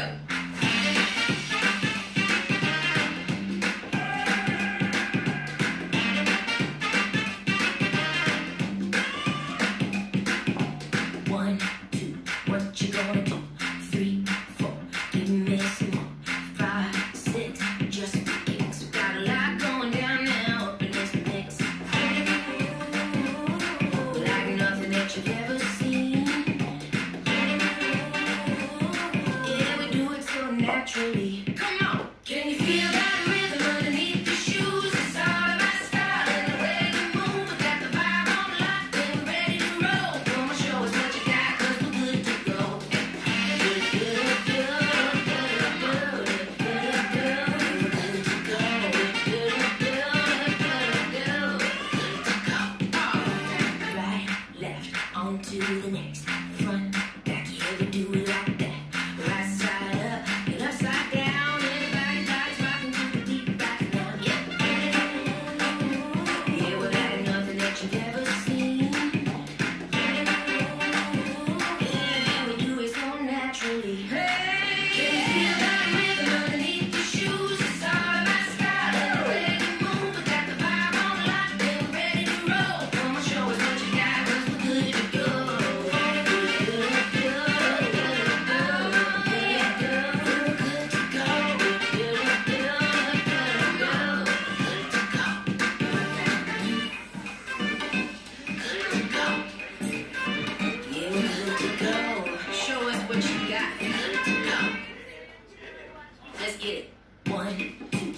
go. Come on, can you feel that rhythm underneath your shoes? It's all about style and the way you move. Got the vibe on lock, we're ready to roll. Show us what you we're good to go. Good, good, good, good, to go. Good, good, good, to go. Right, left, to the next. Got. Let's get it. One, two,